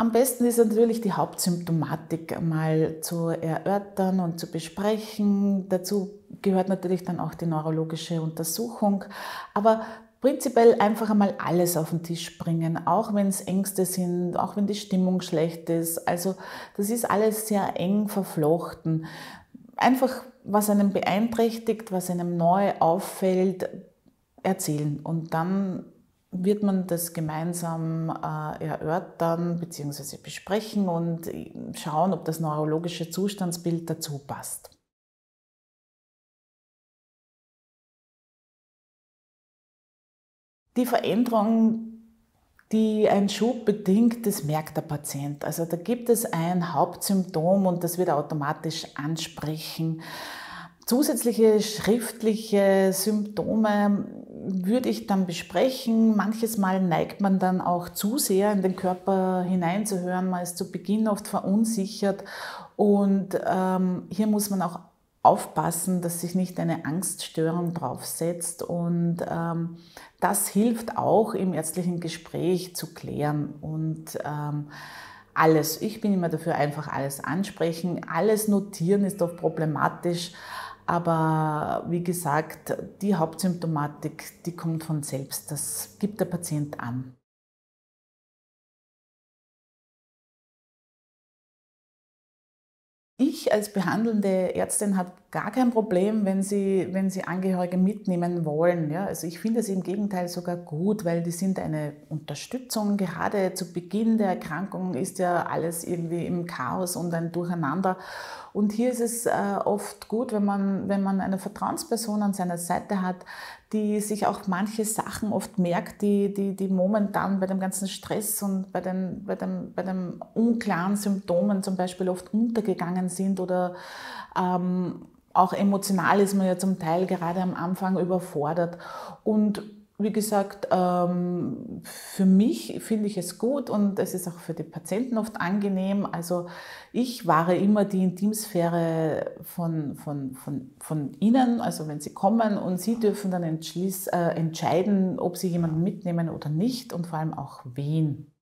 Am besten ist natürlich die Hauptsymptomatik mal zu erörtern und zu besprechen. Dazu gehört natürlich dann auch die neurologische Untersuchung. Aber prinzipiell einfach einmal alles auf den Tisch bringen, auch wenn es Ängste sind, auch wenn die Stimmung schlecht ist. Also das ist alles sehr eng verflochten. Einfach, was einem beeinträchtigt, was einem neu auffällt, erzählen und dann wird man das gemeinsam äh, erörtern bzw. besprechen und schauen, ob das neurologische Zustandsbild dazu passt. Die Veränderung, die ein Schub bedingt, das merkt der Patient. Also da gibt es ein Hauptsymptom und das wird er automatisch ansprechen. Zusätzliche schriftliche Symptome würde ich dann besprechen. Manches Mal neigt man dann auch zu sehr in den Körper hineinzuhören. Man ist zu Beginn oft verunsichert und ähm, hier muss man auch aufpassen, dass sich nicht eine Angststörung draufsetzt und ähm, das hilft auch im ärztlichen Gespräch zu klären und ähm, alles. Ich bin immer dafür einfach alles ansprechen. Alles notieren ist oft problematisch. Aber wie gesagt, die Hauptsymptomatik, die kommt von selbst. Das gibt der Patient an. Ich als behandelnde Ärztin habe gar kein Problem, wenn Sie, wenn Sie Angehörige mitnehmen wollen. Ja, also ich finde es im Gegenteil sogar gut, weil die sind eine Unterstützung. Gerade zu Beginn der Erkrankung ist ja alles irgendwie im Chaos und ein Durcheinander. Und hier ist es äh, oft gut, wenn man, wenn man eine Vertrauensperson an seiner Seite hat, die sich auch manche Sachen oft merkt, die, die, die momentan bei dem ganzen Stress und bei den, bei, dem, bei den unklaren Symptomen zum Beispiel oft untergegangen sind oder ähm, auch emotional ist man ja zum Teil gerade am Anfang überfordert. Und wie gesagt, ähm, für mich finde ich es gut und es ist auch für die Patienten oft angenehm. Also ich wahre immer die Intimsphäre von, von, von, von Ihnen, also wenn Sie kommen und Sie dürfen dann äh, entscheiden, ob Sie jemanden mitnehmen oder nicht und vor allem auch wen.